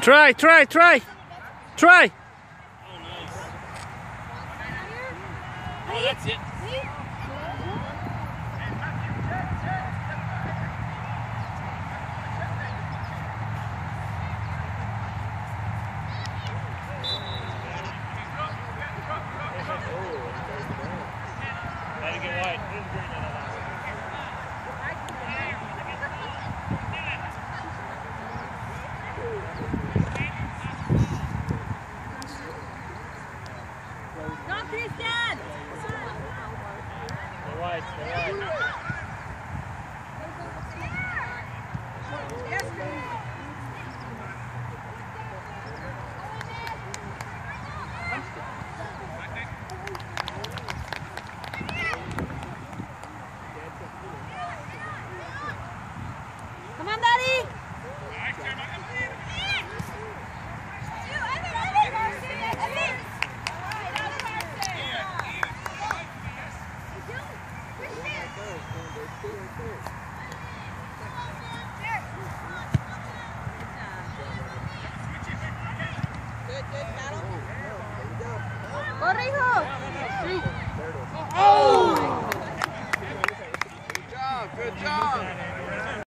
Try, try, try. Try. Oh, nice. Oh, that's it. Let it get wide. Christian! Stay wide, stay wide. Good job. Good job.